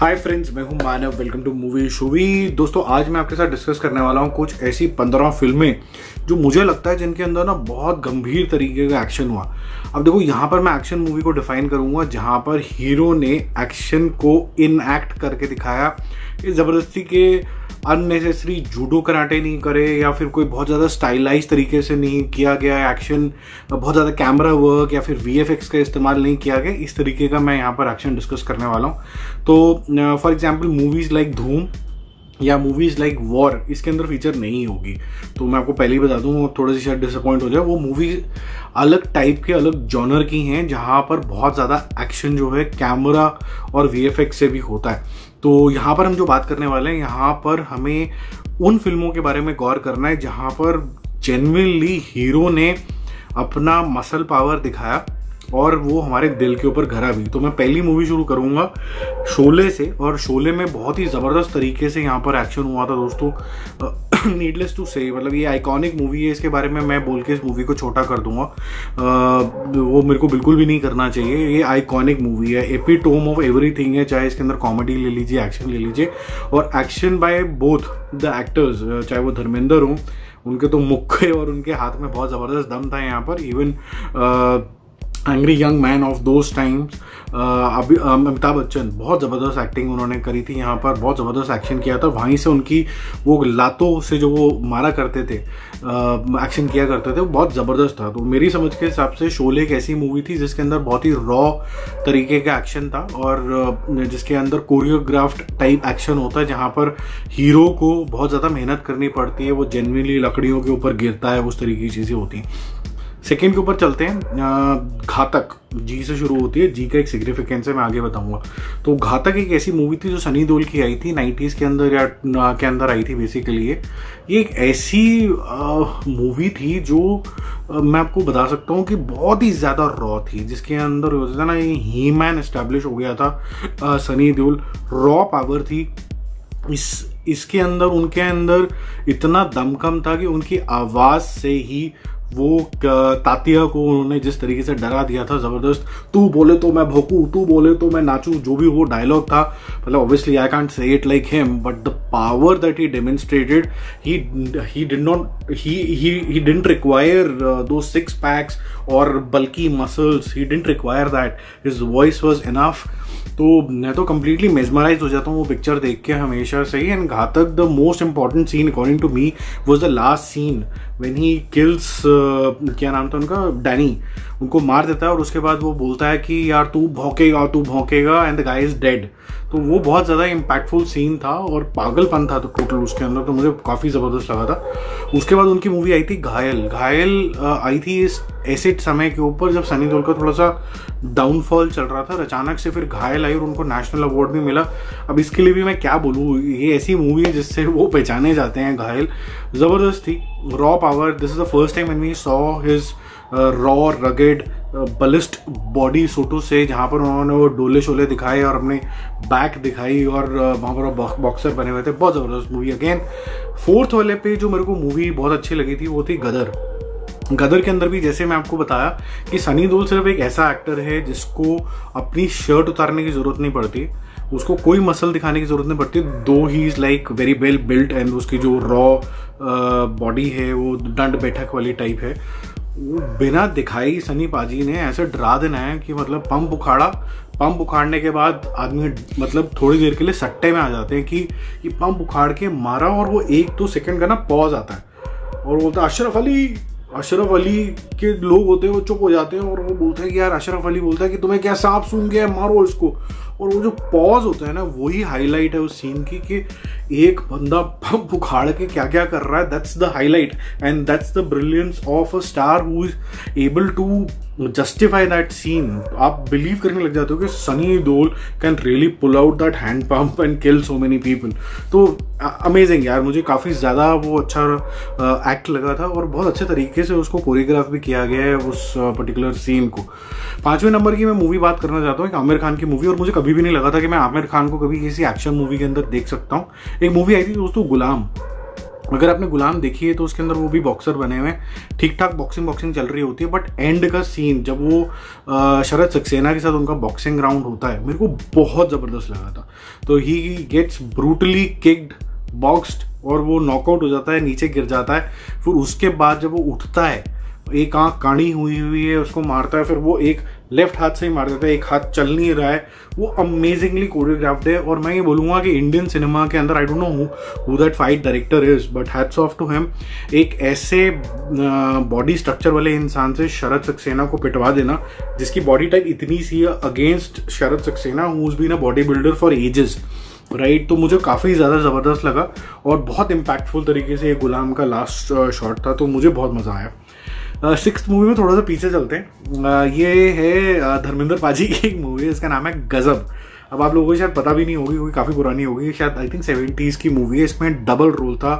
हाय friends मैं हूँ Manav welcome to movie shoovy दोस्तों, आज मैं आपके साथ डिस्कस करने वाला हूँ कुछ ऐसी पंद्रह फ़िल्में जो मुझे लगता है जिनके अंदर ना बहुत गंभीर तरीके का एक्शन हुआ। अब देखो, यहाँ पर मैं एक्शन मूवी को डिफाइन करूँगा, जहाँ पर हीरो ने एक्शन को इनएक्ट करके दिखाया। इस ज़बरदस्ती के अननेसेसरी जूडो कराटे नहीं करे या फिर कोई बहुत ज़्यादा स्टाइलाइज तरीके से नहीं किया गया एक्शन बहुत ज़्यादा कैमरा वर्क या फिर वीएफएक्स का इस्तेमाल नहीं किया गया, इस तरीके का मैं यहाँ पर एक्शन डिस्कस करने वाला हूँ। तो फॉर एग्ज़ाम्पल मूवीज़ लाइक धूम या मूवीज़ लाइक वॉर इसके अंदर फीचर नहीं होगी। तो मैं आपको पहले ही बता दूँ, थोड़ा सी शायद डिसअपॉइंट हो जाए। वो मूवी अलग टाइप के, अलग जॉनर की हैं, जहाँ पर बहुत ज़्यादा एक्शन जो है कैमरा और वीएफएक्स से भी होता है। तो यहाँ पर हम जो बात करने वाले हैं, यहाँ पर हमें उन फ़िल्मों के बारे में गौर करना है जहाँ पर जेनविनली हीरो ने अपना मसल पावर दिखाया। और वो हमारे दिल के ऊपर घरा भी। तो मैं पहली मूवी शुरू करूँगा, शोले से। और शोले में बहुत ही ज़बरदस्त तरीके से यहाँ पर एक्शन हुआ था दोस्तों। नीडलेस टू से मतलब ये आइकॉनिक मूवी है, इसके बारे में मैं बोल के इस मूवी को छोटा कर दूँगा। वो मेरे को बिल्कुल भी नहीं करना चाहिए। ये आइकॉनिक मूवी है। एपी टोम ऑफ़ एवरीथिंग है, चाहे इसके अंदर कॉमेडी ले लीजिए एक्शन ले लीजिए। और action by both the actors चाहे वो धर्मेंद्र हो, उनके तो मुक्के और उनके हाथ में बहुत ज़बरदस्त दम था यहाँ पर। Even angry young man of those times अभी अमिताभ बच्चन, बहुत ज़बरदस्त एक्टिंग उन्होंने करी थी यहाँ पर, बहुत ज़बरदस्त एक्शन किया था। वहीं से उनकी वो लातों से जो वो मारा करते थे एक्शन किया करते थे, वो बहुत ज़बरदस्त था। तो मेरी समझ के हिसाब से शोले एक ऐसी मूवी थी जिसके अंदर बहुत ही रॉ तरीके का एक्शन था और जिसके अंदर कोरियोग्राफ्ड टाइप एक्शन होता है, जहाँ पर हीरो को बहुत ज़्यादा मेहनत करनी पड़ती है, वो जेनविनली लकड़ियों के ऊपर गिरता है, उस तरीके की चीज़ें होती हैं। सेकेंड के ऊपर चलते हैं घातक। जी से शुरू होती है जी का एक सिग्निफिकेंस है मैं आगे बताऊँगा। तो घातक एक ऐसी मूवी थी जो सनी देओल की आई थी नाइन्टीज के अंदर या के अंदर आई थी बेसिकली ये। ये एक ऐसी मूवी थी जो मैं आपको बता सकता हूँ कि बहुत ही ज़्यादा रॉ थी जिसके अंदर होता था ना ये ही मैन एस्टेब्लिश हो गया था आ, सनी देओल। रॉ पावर थी। इस इसके अंदर उनके अंदर इतना दमकम था कि उनकी आवाज़ से ही वो तातिया को उन्होंने जिस तरीके से डरा दिया था ज़बरदस्त, तू बोले तो मैं भोकू, तू बोले तो मैं नाचू, जो भी वो डायलॉग था मतलब obviously I can't say it like him but the power that he demonstrated he he did not he he didn't require two six packs और बल्कि muscles he didn't require that his voice was enough तो मैं तो completely mesmerise हो जाता हूँ वो picture देख के हमेशा से ही and Ghatak the most important scene according to me was the last scene when he kills क्या नाम था उनका? डैनी। उनको मार देता है और उसके बाद वो बोलता है कि, यार, तू भौकेगा तू भौकेगा and the guy is dead तो वो बहुत ज़्यादा इम्पैक्टफुल सीन था और पागलपन था तो टोटल उसके अंदर तो मुझे काफ़ी ज़बरदस्त लगा था। उसके बाद उनकी मूवी आई थी घायल। घायल आई थी इस ऐसे समय के ऊपर जब सनी देओल का थोड़ा सा डाउनफॉल चल रहा था, अचानक से फिर घायल आई और उनको नेशनल अवार्ड भी मिला। अब इसके लिए भी मैं क्या बोलूँ, ये ऐसी मूवी है जिससे वो पहचाने जाते हैं घायल। ज़बरदस्त थी। Raw power this is the first time and we saw his raw rugged burliest body सोटो से जहाँ पर उन्होंने वो डोले शोले दिखाए और अपने बैक दिखाई और वहाँ पर बॉक्सर बने हुए थे। बहुत ज़बरदस्त मूवी अगेन फोर्थ वाले पे जो मेरे को मूवी बहुत अच्छी लगी थी, वो थी गदर। गदर के अंदर भी जैसे मैं आपको बताया कि सनी देओल सिर्फ़ एक ऐसा एक्टर है जिसको अपनी शर्ट उतारने की ज़रूरत नहीं पड़ती, उसको कोई मसल दिखाने की ज़रूरत नहीं पड़ती though he is like very well built and उसकी जो रॉ बॉडी है, वो दंड बैठक वाली टाइप है। वो बिना दिखाई सनी पाजी ने ऐसे डरा देना है कि मतलब पंप उखाड़ा। पंप उखाड़ने के बाद आदमी मतलब थोड़ी देर के लिए सट्टे में आ जाते हैं कि ये पंप उखाड़ के मारा और वो एक दो सेकंड का ना पॉज आता है। और बोलता है, अशरफ अली अशरफ अली के लोग होते हैं, वो चुप हो जाते हैं और वो बोलते हैं कि यार अशरफ अली बोलता है कि तुम्हें क्या सांप सूंघ गया मारो इसको। और वो जो पॉज होता है ना, वही हाईलाइट है उस सीन की कि एक बंदा पंप उखाड़ के क्या क्या कर रहा है that's the highlight and that's the brilliance of a star who is able to justify that scene आप बिलीव करने लग जाते हो कि Sunny Deol can really pull out that hand pump and kill so many people तो amazing यार, मुझे काफ़ी ज़्यादा वो अच्छा एक्ट लगा था और बहुत अच्छे तरीके से उसको कोरियोग्राफ भी किया गया है उस पर्टिकुलर सीन को। पाँचवें नंबर की मैं मूवी बात करना चाहता हूँ, एक आमिर खान की मूवी और मुझे कभी भी नहीं लगा था कि मैं आमिर खान को कभी किसी एक्शन मूवी के अंदर देख सकता हूँ। एक मूवी आई थी दोस्तों, गुलाम। अगर आपने गुलाम देखी है तो उसके अंदर वो भी बॉक्सर बने हुए हैं। ठीक ठाक बॉक्सिंग बॉक्सिंग चल रही होती है बट एंड का सीन जब वो शरद सक्सेना के साथ उनका बॉक्सिंग राउंड होता है, मेरे को बहुत ज़बरदस्त लगा था। तो he gets brutally kicked boxed और वो नॉकआउट हो जाता है, नीचे गिर जाता है। फिर उसके बाद जब वो उठता है, एक आँख काणी हुई हुई है, उसको मारता है, फिर वो एक लेफ़्ट हाथ से ही मार देता है, एक हाथ चल नहीं रहा है। वो अमेजिंगली कोरियोग्राफ्ड है और मैं ये बोलूँगा कि इंडियन सिनेमा के अंदर I don't know who that fight director is but hats off to him एक ऐसे बॉडी स्ट्रक्चर वाले इंसान से शरद सक्सेना को पिटवा देना, जिसकी बॉडी टाइप इतनी सी है against Sharad Saxena who been a body builder for ages right तो मुझे काफ़ी ज़्यादा ज़बरदस्त लगा और बहुत इम्पैक्टफुल तरीके से ये गुलाम का लास्ट शॉट था तो मुझे बहुत मज़ा आया। सिक्स मूवी में थोड़ा सा पीछे चलते हैं। ये है धर्मेंद्र पाजी की एक मूवी है इसका नाम है गजब। अब आप लोगों को शायद पता भी नहीं होगी, क्योंकि काफ़ी पुरानी होगी। शायद आई थिंक सेवेंटीज़ की मूवी है। इसमें डबल रोल था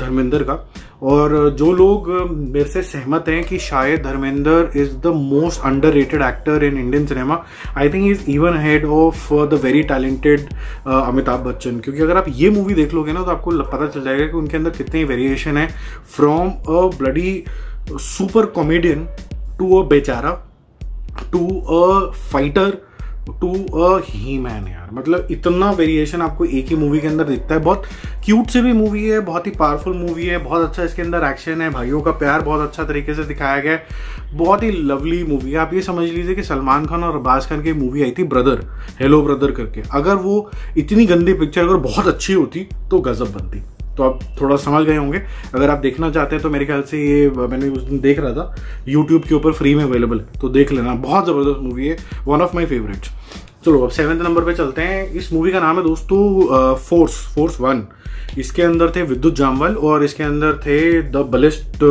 धर्मेंद्र का। और जो लोग मेरे से सहमत हैं कि शायद Dharmendra is the most underrated actor in Indian cinema I think is even head of the very talented Amitabh Bachchan. क्योंकि अगर आप ये मूवी देख लोगे ना तो आपको पता चल जाएगा कि उनके अंदर कितनी वेरिएशन है। From a bloody super comedian to a बेचारा to a fighter to a he man यार। मतलब इतना वेरिएशन आपको एक ही मूवी के अंदर दिखता है। बहुत क्यूट से भी मूवी है, बहुत ही पावरफुल मूवी है, बहुत अच्छा इसके अंदर एक्शन है, भाइयों का प्यार बहुत अच्छा तरीके से दिखाया गया है। बहुत ही लवली मूवी है। आप ये समझ लीजिए कि सलमान खान और अब्बास खान की मूवी आई थी ब्रदर हेलो ब्रदर करके। अगर वो इतनी गंदी पिक्चर अगर बहुत अच्छी होती तो गजब बनती। तो आप थोड़ा समझ गए होंगे। अगर आप देखना चाहते हैं तो मेरे ख्याल से ये मैंने उस दिन देख रहा था यूट्यूब के ऊपर फ्री में अवेलेबल है तो देख लेना। बहुत ज़बरदस्त मूवी है वन ऑफ़ माई फेवरेट्स चलो, अब सेवेंथ नंबर पे चलते हैं। इस मूवी का नाम है दोस्तों फोर्स फोर्स वन इसके अंदर थे विद्युत जामवाल और इसके अंदर थे द बलिस्ट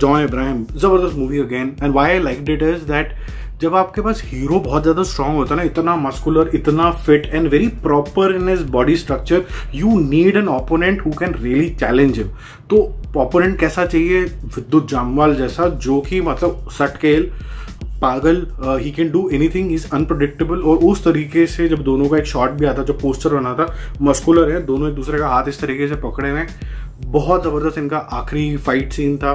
जॉन इब्राहिम ज़बरदस्त movie again and why I like it is that जब आपके पास हीरो बहुत ज़्यादा स्ट्रांग होता है ना, इतना मस्कुलर इतना fit and very proper in his body structure you need an opponent who can really challenge him तो ओपोनेंट कैसा चाहिए? विद्युत जामवाल जैसा, जो कि मतलब सटकेल पागल ही can do anything is unpredictable और उस तरीके से जब दोनों का एक शॉट भी आता, जो पोस्टर बना था मस्कुलर है, दोनों एक दूसरे का हाथ इस तरीके से पकड़े हुए बहुत ज़बरदस्त इनका आखिरी फाइट सीन था।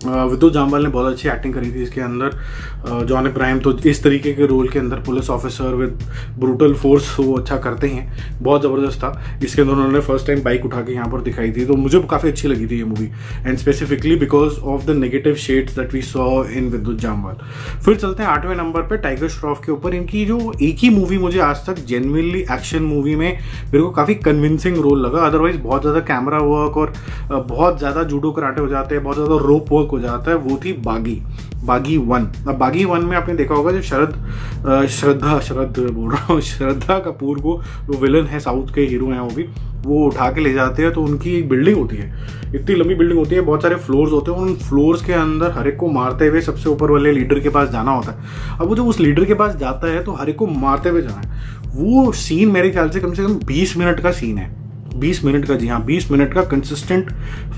विद्युत जामवाल ने बहुत अच्छी एक्टिंग करी थी इसके अंदर। जॉन इब्राहिम तो इस तरीके के रोल के अंदर police officer with brutal force वो अच्छा करते हैं। बहुत ज़बरदस्त था। इसके अंदर उन्होंने फ़र्स्ट टाइम बाइक उठा के यहाँ पर दिखाई थी तो मुझे काफ़ी अच्छी लगी थी ये movie and specifically because of the negative shades that we saw in Vidyut Jamwal. फिर चलते हैं आठवें नंबर पर टाइगर श्रॉफ के ऊपर। इनकी जो एक ही मूवी मुझे आज तक जेनविनली एक्शन मूवी में मेरे को काफ़ी कन्विंसिंग रोल लगा। अदरवाइज़ बहुत ज़्यादा कैमरा वर्क और बहुत ज़्यादा जूडो कराटे हो जाते हैं, बहुत ज़्यादा रोप वर्क हो जाता है, वो थी बागी बागी वन। अब बागी वन में आपने देखा होगा जो शरद श्रद्धा, शरद बोल रहा हूँ, श्रद्धा कपूर को जो विलन है साउथ के हीरो हैं वो भी, वो उठा के ले जाते हैं तो उनकी एक बिल्डिंग होती है। इतनी लंबी बिल्डिंग होती है, बहुत सारे फ्लोर्स होते हैं, उन फ्लोर्स के अंदर हर एक को मारते हुए सबसे ऊपर वाले लीडर के पास जाना होता है। अब वो जब उस लीडर के पास जाता है तो हर एक को मारते हुए जाना है। वो सीन मेरे ख्याल से कम से कम बीस मिनट का सीन है। 20 मिनट का जी हाँ 20 मिनट का कंसिस्टेंट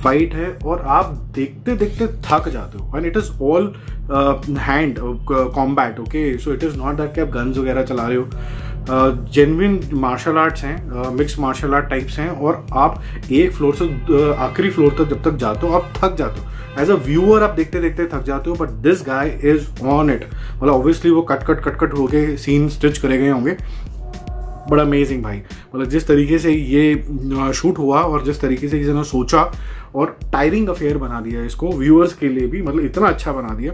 फाइट है और आप देखते देखते थक जाते हो। And it is all hand combat okay so it is not that कि आप गन्स वगैरह चला रहे हो। जेनविन मार्शल आर्ट्स हैं मिक्स मार्शल आर्ट टाइप्स हैं और आप एक फ्लोर से uh, आखिरी फ्लोर तक जब तक जाते हो आप थक जाते हो। एज अ व्यूअर आप देखते देखते थक जाते हो but this guy is on it मतलब ऑब्वियसली वो कट कट कट कट होके सीन स्टिच करे गए होंगे। बड़ा अमेजिंग भाई। मतलब जिस तरीके से ये शूट हुआ और जिस तरीके से इन्होंने सोचा और टायरिंग अफेयर बना दिया इसको व्यूअर्स के लिए भी मतलब इतना अच्छा बना दिया।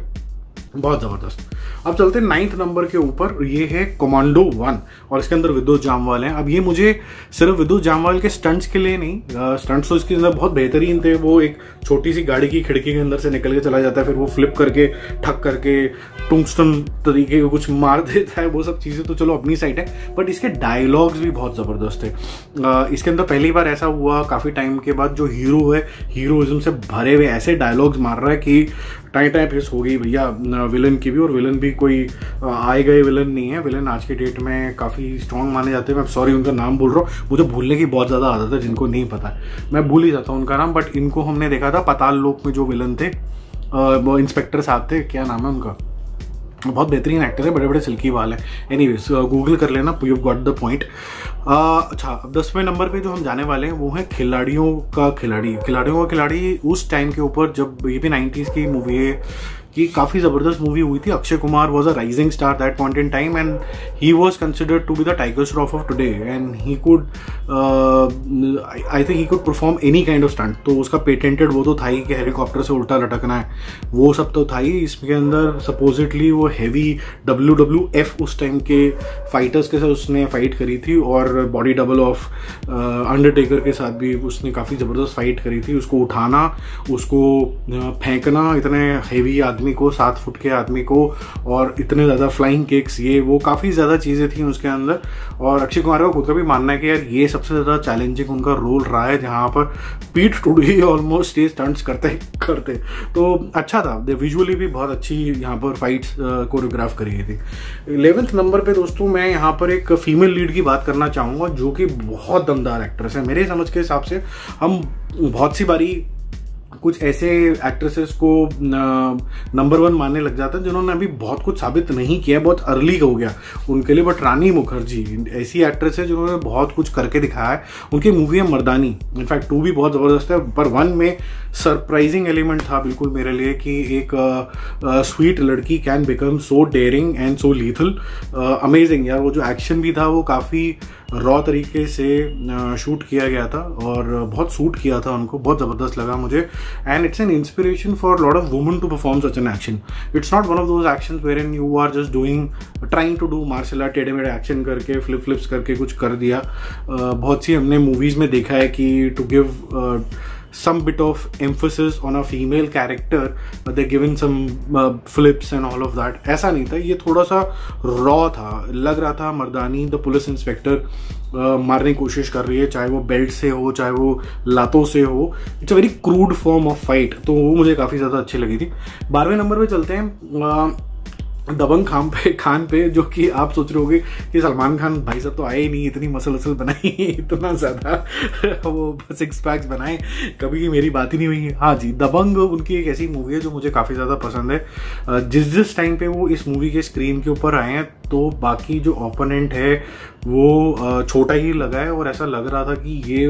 बहुत ज़बरदस्त। अब चलते हैं नाइन्थ नंबर के ऊपर, ये है कमांडो वन और इसके अंदर विद्युत जामवाल हैं। अब ये मुझे सिर्फ़ विद्युत जामवाल के स्टंट्स के लिए नहीं स्टंट्स तो इसके अंदर बहुत बेहतरीन थे। वो एक छोटी सी गाड़ी की खिड़की के अंदर से निकल के चला जाता है, फिर वो फ्लिप करके, ठक करके टूंगस्टन तरीके का कुछ मार देता है, वो सब चीज़ें तो चलो अपनी साइड है बट इसके डायलॉग्स भी बहुत ज़बरदस्त थे। इसके अंदर पहली बार ऐसा हुआ काफ़ी टाइम के बाद जो हीरो है हीरोइज्म से भरे हुए ऐसे डायलॉग्स मार रहा है कि टाइम टाइम फेस हो गई भैया विलन की भी, और विलन भी कोई आए गए विलन नहीं है। विलन आज के डेट में काफ़ी स्ट्रॉन्ग माने जाते हैं। मैं सॉरी उनका नाम बोल रहा हूँ। मुझे भूलने की बहुत ज़्यादा आदत है, जिनको नहीं पता मैं भूल ही जाता हूँ उनका नाम बट इनको हमने देखा था, पताल लोक में जो विलन थे। इंस्पेक्टर साहब थे, क्या नाम है उनका? बहुत बेहतरीन एक्टर है बड़े बड़े सिल्की वाल हैं। एनी वेज गूगल कर लेना यू गॉट द पॉइंट अच्छा अब दसवें नंबर पे जो हम जाने वाले हैं, वो है खिलाड़ियों का खिलाड़ी। खिलाड़ियों का खिलाड़ी उस टाइम के ऊपर जब ये भी नाइन्टीज़ की मूवी है कि काफ़ी ज़बरदस्त मूवी हुई थी। Akshay Kumar was a rising star that point in time and he was considered to be the Tiger Shroff of today and he could I think he could perform any kind of stunt तो उसका patented वो तो था ही कि helicopter से उल्टा लटकना है। वो सब तो था ही। इसके अंदर सपोजिटली वो हैवी डब्ल्यू डब्ल्यू एफ़ उस टाइम के फाइटर्स के साथ उसने फाइट करी थी और बॉडी डबल ऑफ़ अंडरटेकर के साथ भी उसने काफ़ी ज़बरदस्त फाइट करी थी। उसको उठाना उसको uh, फेंकना इतने हैवी आदमी आदमी को, सात फुट के आदमी को और इतने ज़्यादा फ्लाइंग केक्स ये वो काफ़ी ज़्यादा चीज़ें थी उसके अंदर। और अक्षय कुमार का खुद का भी मानना है कि यार, ये सबसे ज़्यादा चैलेंजिंग उनका रोल रहा है, जहाँ पर पीठ टूट गई ऑलमोस्ट ये स्टंट्स करते करते। तो अच्छा था विजुअली भी बहुत अच्छी यहाँ पर फाइट्स कोरियोग्राफ करी गई थी। इलेवेंथ नंबर पर दोस्तों, मैं यहाँ पर एक फीमेल लीड की बात करना चाहूँगा, जो कि बहुत दमदार एक्ट्रेस है। मेरे समझ के हिसाब से हम बहुत सी बारी कुछ ऐसे एक्ट्रेसेस को नंबर वन मानने लग जाता है जिन्होंने अभी बहुत कुछ साबित नहीं किया बहुत अर्ली हो गया उनके लिए। बट रानी मुखर्जी, ऐसी एक्ट्रेस है जिन्होंने बहुत कुछ करके दिखाया है। उनकी मूवी है मर्दानी। इनफैक्ट टू भी बहुत ज़बरदस्त है, पर वन में सरप्राइजिंग एलिमेंट था बिल्कुल मेरे लिए कि एक स्वीट लड़की can become so daring and so lethal amazing यार, वो जो एक्शन भी था, वो काफ़ी रॉ तरीके से शूट किया गया था और बहुत सूट किया था उनको, बहुत ज़बरदस्त लगा मुझे। And it's an inspiration for lot of woman to perform such an action it's not one of those action where an you are just doing trying to do martial art टेढ़े मेढ़े action करके flip flips करके कुछ कर दिया। बहुत सी हमने movies में देखा है कि to give some bit of emphasis on a female character but they're given some uh, flips and all of that. ऐसा नहीं था ये थोड़ा सा रॉ था। लग रहा था मर्दानी द पुलिस इंस्पेक्टर मारने की कोशिश कर रही है चाहे वो बेल्ट से हो चाहे वो लातों से हो। It's a very crude form of fight तो वो मुझे काफ़ी ज़्यादा अच्छी लगी थी। बारहवें नंबर पे चलते हैं। Uh, दबंग खान पे खान पे जो कि आप सोच रहे होगे कि सलमान खान भाई साहब तो आए ही नहीं, इतनी मसल वसल बनाई, इतना ज़्यादा वो सिक्स पैक्स बनाए, कभी की मेरी बात ही नहीं हुई। है हाँ जी, दबंग उनकी एक ऐसी मूवी है जो मुझे काफ़ी ज़्यादा पसंद है। जिस जिस टाइम पे वो इस मूवी के स्क्रीन के ऊपर आए हैं तो बाकी जो ओपोनेंट है, वो छोटा ही लगा है और ऐसा लग रहा था कि ये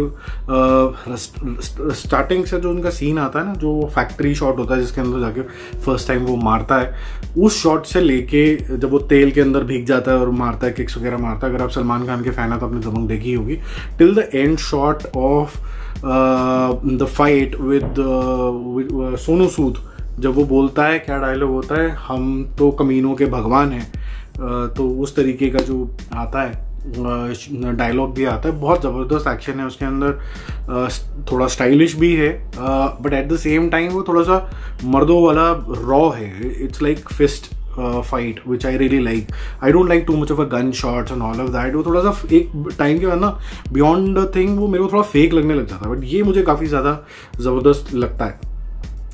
स्टार्टिंग से जो उनका सीन आता है ना, जो फैक्ट्री शॉट होता है जिसके अंदर जाके फ़र्स्ट टाइम वो मारता है, उस शॉट से लेके जब वो तेल के अंदर भीग जाता है और मारता है किक्स वगैरह मारता है, अगर आप सलमान खान के फ़ैन है तो आपने दबंग देखी होगी। Till the end shot of the fight with Sonu Sood जब वो बोलता है, क्या डायलॉग होता है, हम तो कमीनों के भगवान हैं। तो उस तरीके का जो आता है डायलॉग भी आता है, बहुत ज़बरदस्त एक्शन है उसके अंदर। थोड़ा स्टाइलिश भी है but at the same time वो थोड़ा सा मर्दों वाला रॉ है। It's like fist fight which I really like I don't like too much of a gun shots and all of that वो थोड़ा सा एक टाइम के बाद ना बियॉन्ड थिंग वो मेरे को थोड़ा फेक लगने लग जाता है बट ये मुझे काफ़ी ज़्यादा ज़बरदस्त लगता है।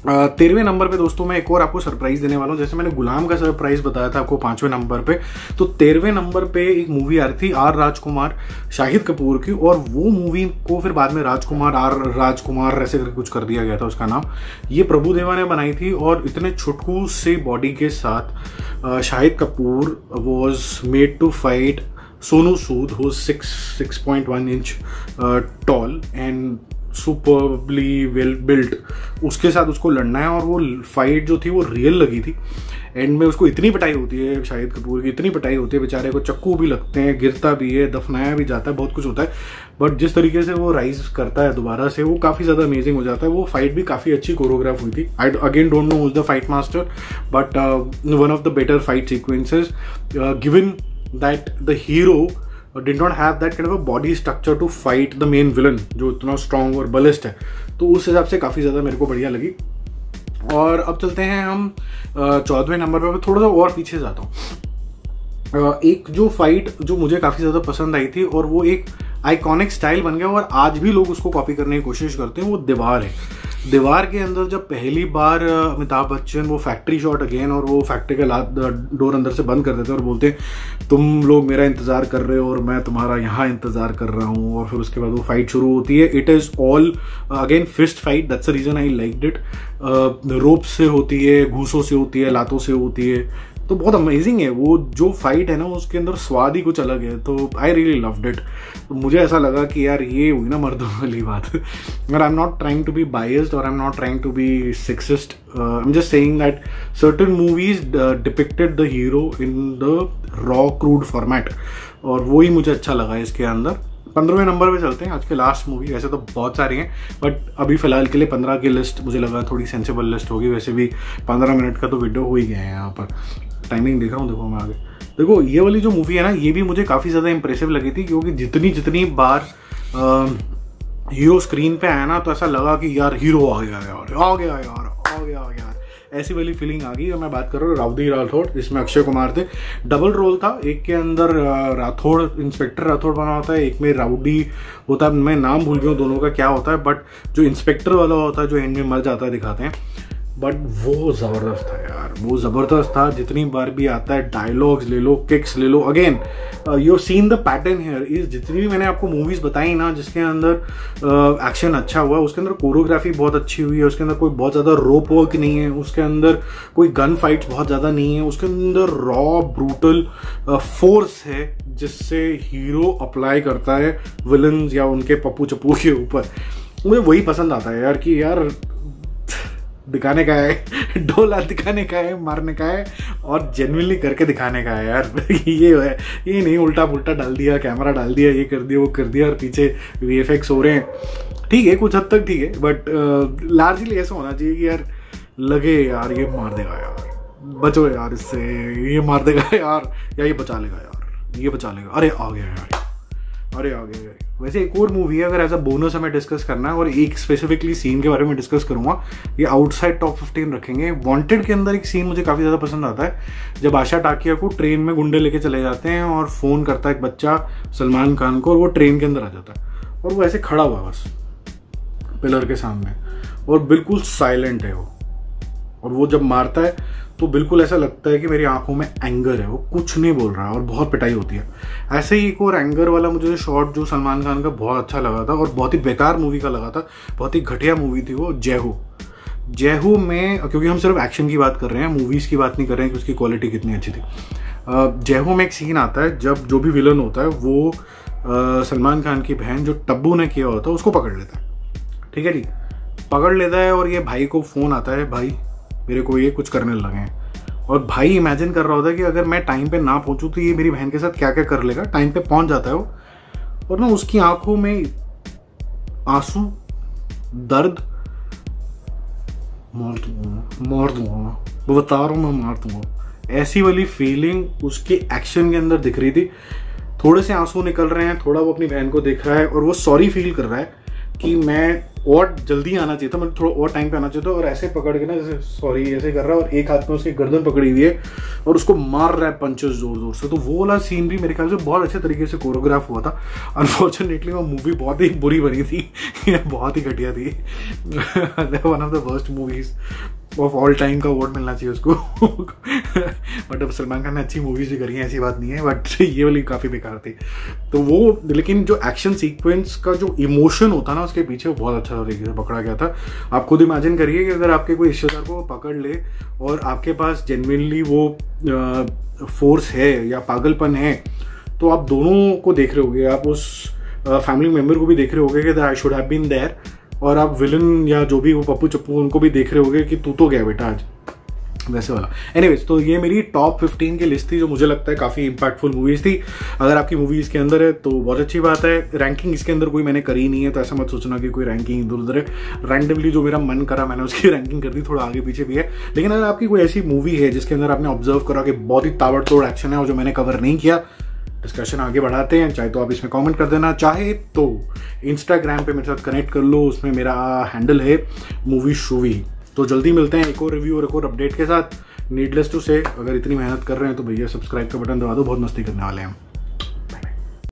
तेरहवें नंबर पे दोस्तों मैं एक और आपको सरप्राइज़ देने वाला हूँ। जैसे मैंने गुलाम का सरप्राइज़ बताया था आपको पाँचवें नंबर पे तो तेरहवें नंबर पे एक मूवी आ रही थी आर राजकुमार, शाहिद कपूर की, और वो मूवी को फिर बाद में राजकुमार, आर राजकुमार ऐसे करके कुछ कर दिया गया था उसका नाम। ये प्रभु देवा ने बनाई थी और इतने छुटकू से बॉडी के साथ Shahid Kapoor was made to fight Sonu Sood हो six six point one inch tall and superbly well built उसके साथ उसको लड़ना है और वो फाइट जो थी वो रियल लगी थी। एंड में उसको इतनी पिटाई होती है, शाहिद कपूर की इतनी पिटाई होती है, बेचारे को चक्कू भी लगते हैं, गिरता भी है, दफनाया भी जाता है, बहुत कुछ होता है। बट जिस तरीके से वो राइज करता है दोबारा से, वो काफ़ी ज़्यादा अमेजिंग हो जाता है। वो फाइट भी काफ़ी अच्छी कोरियोग्राफ हुई थी। I again don't know the fight master but one of the better fight sequences given that the hero did not have that kind of body structure to fight the main villain जो इतना strong और बलिस्ट है। तो उस हिसाब से काफ़ी ज़्यादा मेरे को बढ़िया लगी। और अब चलते हैं हम चौदहवें नंबर पर मैं थोड़ा सा और पीछे जाता हूँ। एक जो फाइट जो मुझे काफ़ी ज़्यादा पसंद आई थी और वो एक आइकॉनिक स्टाइल बन गया और आज भी लोग उसको कॉपी करने की कोशिश करते हैं, वो दीवार है। दीवार के अंदर जब पहली बार अमिताभ बच्चन वो फैक्ट्री शॉट अगेन और वो फैक्ट्री का डोर अंदर से बंद कर देते हैं और बोलते हैं, तुम लोग मेरा इंतज़ार कर रहे हो और मैं तुम्हारा यहाँ इंतज़ार कर रहा हूँ। और फिर उसके बाद वो फाइट शुरू होती है। It is all again fist fight that's reason I like that rope से होती है, घूसों से होती है, लातों से होती है। तो बहुत अमेजिंग है। वो जो फाइट है ना, उसके अंदर स्वाद ही कुछ अलग है। तो आई रियली लव्ड इट तो मुझे ऐसा लगा कि यार, ये हुई ना मर्दों वाली बात। I am not trying to be biased और I am not trying to be sexist I am just saying that certain movies depicted the hero in the raw crude format और वो ही मुझे अच्छा लगा इसके अंदर। पंद्रहवें नंबर पे चलते हैं। आज के लास्ट मूवी वैसे तो बहुत सारी हैं। बट अभी फ़िलहाल के लिए पंद्रह की लिस्ट मुझे लगा थोड़ी सेंसेबल लिस्ट होगी। वैसे भी पंद्रह मिनट का तो वीडियो हो ही गया है यहाँ पर। टाइमिंग देख रहा हूँ, देखो मैं आगे। देखो, ये वाली जो मूवी है ना, ये भी मुझे काफ़ी ज़्यादा इंप्रेसिव लगी थी, क्योंकि जितनी जितनी बार हीरो स्क्रीन पे आया ना तो ऐसा लगा कि यार हीरो आ गया यार, आ गया यार, आ गया यार। ऐसी वाली फीलिंग आ गई, और मैं बात कर रहा हूँ राउदी राठौड़, जिसमें अक्षय कुमार थे। डबल रोल था, एक के अंदर राठौड़ इंस्पेक्टर राठौड़ बना होता है, एक में राउडी होता है, मैं नाम भूल गया हूँ दोनों का क्या होता है बट जो इंस्पेक्टर वाला होता है, जो एंड में मर जाता है, दिखाते हैं। बट वो ज़बरदस्त था यार वो ज़बरदस्त था। जितनी बार भी आता है डायलॉग्स ले लो किक्स ले लो। Again you seen the pattern here is जितनी भी मैंने आपको मूवीज़ बताई ना जिसके अंदर एक्शन uh, अच्छा हुआ उसके अंदर कोरियोग्राफी बहुत अच्छी हुई है उसके अंदर कोई बहुत ज़्यादा रोप वर्क नहीं है उसके अंदर कोई गन फाइट्स बहुत ज़्यादा नहीं है उसके अंदर रॉ ब्रूटल फोर्स है जिससे हीरो अप्लाई करता है विलन या उनके पप्पू चप्पू के ऊपर। मुझे वही पसंद आता है यार कि यार दिखाने का है, डोला दिखाने का है, मारने का है और जेनविनली करके दिखाने का है यार। ये है, ये नहीं उल्टा पुल्टा डाल दिया कैमरा डाल दिया, ये कर दिया, वो कर दिया और पीछे वी एफ़ हो रहे हैं। ठीक है, कुछ हद तक ठीक है बट लार्जली ऐसा होना चाहिए कि यार, लगे यार, ये मार देगा यार। बचो यार इससे, ये मार देगा यार, या ये बचा लेगा यार, ये बचा लेगा। अरे, आ गया यार। अरे आ गया वैसे एक और मूवी है, अगर एज अ बोनस हमें डिस्कस करना है, और एक स्पेसिफिकली सीन के बारे में डिस्कस करूँगा, ये आउटसाइड टॉप फिफ्टीन रखेंगे। वांटेड के अंदर एक सीन मुझे काफ़ी ज़्यादा पसंद आता है, जब आशा टाकिया को ट्रेन में गुंडे लेके चले जाते हैं, और फ़ोन करता है एक बच्चा, सलमान खान को, और वो ट्रेन के अंदर आ जाता है। और वो ऐसे खड़ा हुआ बस पिलर के सामने। और बिल्कुल साइलेंट है वो। और वो जब मारता है तो बिल्कुल ऐसा लगता है कि मेरी आँखों में एंगर है, वो कुछ नहीं बोल रहा और बहुत पिटाई होती है। ऐसे ही एक और एंगर वाला मुझे शॉट जो सलमान खान का बहुत अच्छा लगा था और बहुत ही बेकार मूवी का लगा था, बहुत ही घटिया मूवी थी वो जयहू जयहू में, क्योंकि हम सिर्फ़ एक्शन की बात कर रहे हैं मूवीज़ की बात नहीं कर रहे हैं कि उसकी क्वालिटी कितनी अच्छी थी। जयहू में एक सीन आता है जब जो भी विलन होता है, वो सलमान खान की बहन जो टब्बू ने किया होता है, उसको पकड़ लेता है। ठीक है जी? पकड़ लेता है और ये भाई को फ़ोन आता है, भाई मेरे को ये कुछ करने लगे और भाई इमेजिन कर रहा होता है कि अगर मैं टाइम पे ना पहुंचू तो ये मेरी बहन के साथ क्या क्या कर लेगा? टाइम पे पहुँच जाता है वो। और ना उसकी आँखों में आँसू, दर्द, मार दूँगा मार दूँगा वो बता रहा हूँ, मैं मार दूँगा। ऐसी वाली फीलिंग उसके एक्शन के अंदर दिख रही थी। थोड़े से आँसू निकल रहे हैं, थोड़ा वो अपनी बहन को देख रहा है, और वो सॉरी फील कर रहा है कि मैं और जल्दी आना चाहिए था मतलब थोड़ा और टाइम पे आना चाहिए था और ऐसे पकड़ के ना जैसे सॉरी ऐसे कर रहा है और एक हाथ में उसकी गर्दन पकड़ी हुई है और उसको मार रहा है पंचेस ज़ोर ज़ोर से। तो वो वाला सीन भी मेरे ख्याल से बहुत अच्छे तरीके से कोरियोग्राफ हुआ था। अनफॉर्चुनेटली वो मूवी बहुत ही बुरी बनी थी। बहुत ही घटिया थी। One of the worst movies of all time का अवार्ड मिलना चाहिए उसको। बट अब सलमान खान ने अच्छी मूवीज़ भी करी हैं, ऐसी बात नहीं है बट ये वाली काफ़ी बेकार थी। तो वो, लेकिन जो एक्शन सीक्वेंस का जो इमोशन होता ना, उसके पीछे वो बहुत अच्छा तरीके से पकड़ा गया था। आप खुद इमेजिन करिए कि अगर आपके कोई रिश्तेदार को पकड़ ले और आपके पास जेनविनली वो फोर्स है या पागलपन है तो आप दोनों को देख रहे होगे। आप उस फैमिली मेंबर को भी देख रहे होगे कि I should have been there और आप विलन या जो भी वो पप्पू चप्पू, उनको भी देख रहे होगे कि तू तो गया बेटा आज। वैसे वाला। एनीवेज तो ये मेरी टॉप 15 की लिस्ट थी जो मुझे लगता है काफ़ी इंपैक्टफुल मूवीज़ थी। अगर आपकी मूवी इसके अंदर है तो बहुत अच्छी बात है। रैंकिंग इसके अंदर कोई मैंने करी नहीं है तो ऐसा मत सोचना कि कोई रैंकिंग इधर उधर है। रैंडमली जो मेरा मन करा, मैंने उसकी रैंकिंग कर दी, थोड़ा आगे पीछे भी है। लेकिन अगर आपकी कोई ऐसी मूवी है जिसके अंदर आपने ऑब्ज़र्व करा कि बहुत ही ताबड़तोड़ एक्शन है और जो मैंने कवर नहीं किया डिस्कशन आगे बढ़ाते हैं, चाहे तो आप इसमें कमेंट कर देना, चाहे तो इंस्टाग्राम पे मेरे साथ कनेक्ट कर लो, उसमें मेरा हैंडल है मूवी शूवी तो जल्दी मिलते हैं, एक और रिव्यू और एक और अपडेट के साथ। नीडलेस टू से अगर इतनी मेहनत कर रहे हैं तो भैया सब्सक्राइब का बटन दबा दो, बहुत मस्ती करने वाले हैं